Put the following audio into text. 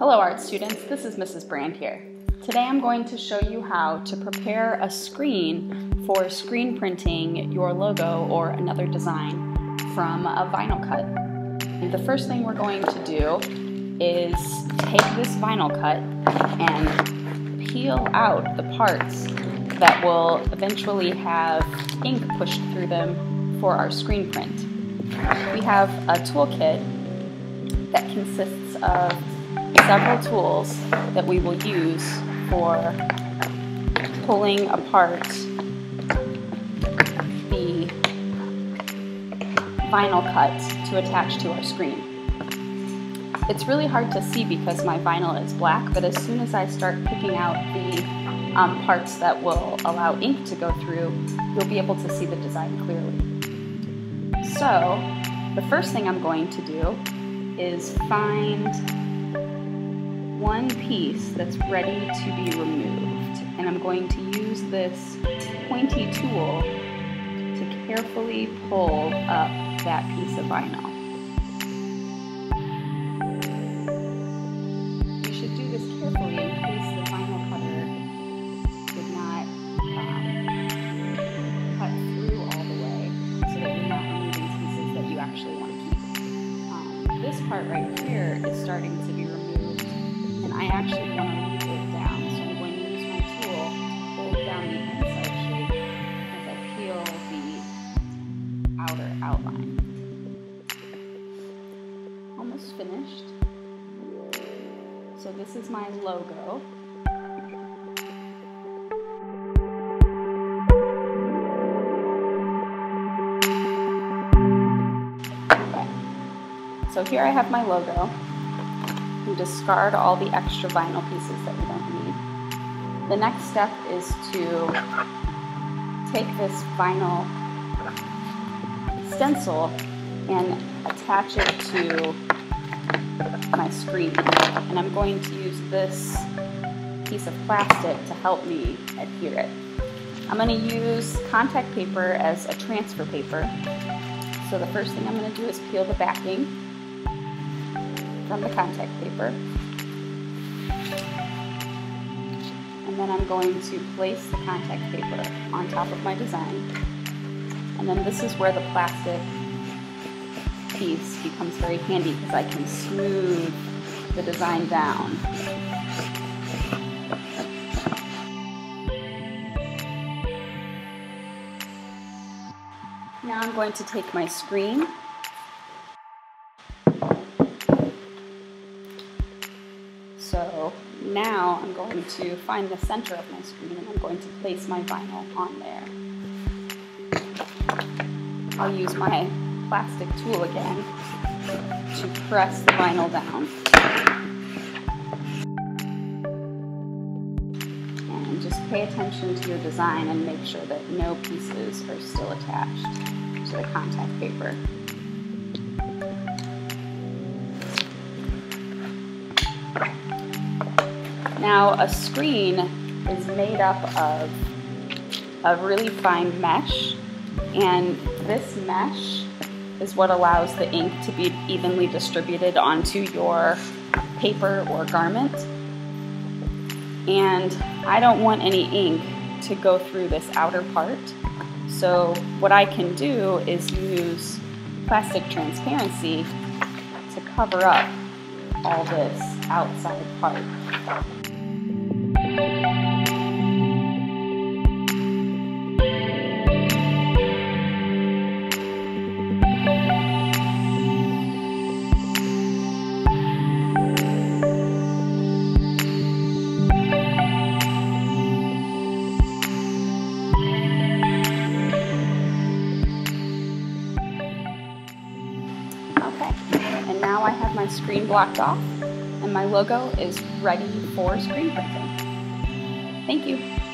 Hello art students, this is Mrs. Brand here. Today I'm going to show you how to prepare a screen for screen printing your logo or another design from a vinyl cut. The first thing we're going to do is take this vinyl cut and peel out the parts that will eventually have ink pushed through them for our screen print. We have a toolkit that consists of several tools that we will use for pulling apart the vinyl cut to attach to our screen. It's really hard to see because my vinyl is black, but as soon as I start picking out the um, parts that will allow ink to go through, you'll be able to see the design clearly. So, the first thing I'm going to do is find one piece that's ready to be removed. And I'm going to use this pointy tool to carefully pull up that piece of vinyl. You should do this carefully in case the vinyl cutter did not um, cut through all the way so that you're not removing pieces that you actually want to keep. Um, this part right here is starting to be removed I actually want to leave it down. So I'm going to use my tool hold down the inside shape as I peel the outer outline. Almost finished. So this is my logo. Okay. So here I have my logo. Discard all the extra vinyl pieces that we don't need. The next step is to take this vinyl stencil and attach it to my screen. And I'm going to use this piece of plastic to help me adhere it. I'm going to use contact paper as a transfer paper. So the first thing I'm going to do is peel the backing from the contact paper. And then I'm going to place the contact paper on top of my design. And then this is where the plastic piece becomes very handy because I can smooth the design down. Now I'm going to take my screen now I'm going to find the center of my screen and I'm going to place my vinyl on there. I'll use my plastic tool again to press the vinyl down. And just pay attention to your design and make sure that no pieces are still attached to the contact paper. Now, a screen is made up of a really fine mesh, and this mesh is what allows the ink to be evenly distributed onto your paper or garment. And I don't want any ink to go through this outer part. So what I can do is use plastic transparency to cover up all this outside part. Okay, and now I have my screen blocked off and my logo is ready for screen printing. Thank you.